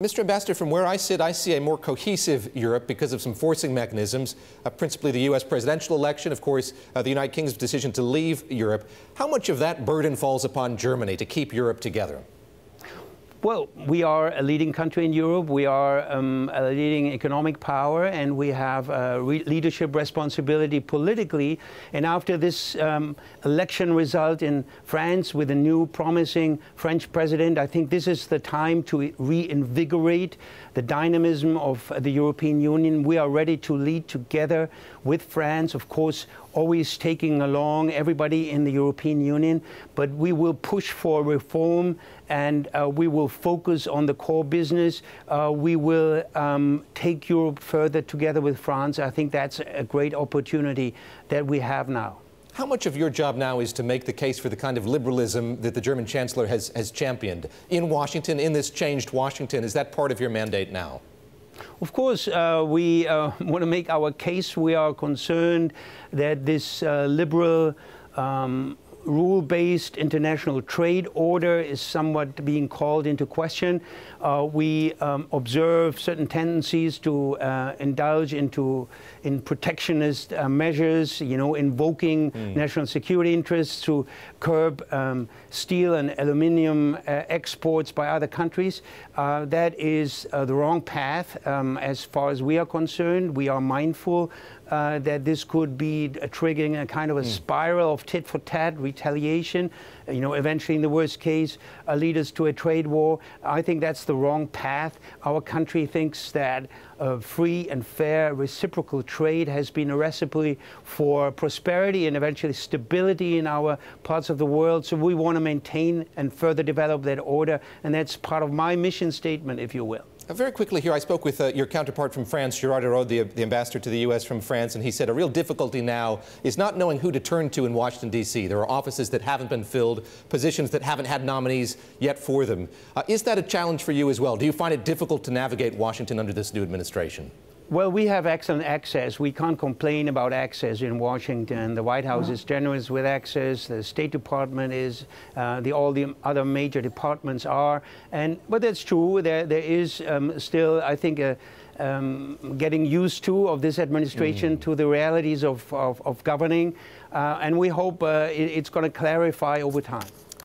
Mr. Ambassador, from where I sit, I see a more cohesive Europe because of some forcing mechanisms, uh, principally the U.S. presidential election, of course, uh, the United Kingdom's decision to leave Europe. How much of that burden falls upon Germany to keep Europe together? Well, we are a leading country in Europe. We are um, a leading economic power, and we have a re leadership responsibility politically. And after this um, election result in France with a new promising French president, I think this is the time to reinvigorate the dynamism of the European Union. We are ready to lead together with France, of course, always taking along everybody in the European Union, but we will push for reform and uh, we will focus on the core business. Uh, we will um, take Europe further together with France. I think that's a great opportunity that we have now. How much of your job now is to make the case for the kind of liberalism that the German Chancellor has, has championed in Washington, in this changed Washington? Is that part of your mandate now? Of course, uh, we uh, want to make our case. We are concerned that this uh, liberal um, rule-based international trade order is somewhat being called into question. Uh, we um, observe certain tendencies to uh, indulge into in protectionist uh, measures, you know, invoking mm. national security interests to curb um, steel and aluminium uh, exports by other countries. Uh, that is uh, the wrong path um, as far as we are concerned. We are mindful uh, that this could be triggering a kind of a mm. spiral of tit for tat retaliation, you know, eventually in the worst case, uh, lead us to a trade war. I think that's the wrong path. Our country thinks that uh, free and fair reciprocal trade has been a recipe for prosperity and eventually stability in our parts of the world. So we want to maintain and further develop that order, and that's part of my mission statement, if you will. Very quickly here, I spoke with uh, your counterpart from France, Gerard Araud, the, the, ambassador to the U.S. from France, and he said a real difficulty now is not knowing who to turn to in Washington, D.C. There are offices that haven't been filled, positions that haven't had nominees yet for them. Uh, is that a challenge for you as well? Do you find it difficult to navigate Washington under this new administration? Well, we have excellent access. We can't complain about access in Washington. The White House is generous with access. The State Department is. Uh, the, all the other major departments are. And but that's true. There there is um, still, I think, a, um, getting used to of this administration mm. to the realities of of, of governing, uh, and we hope uh, it, it's going to clarify over time.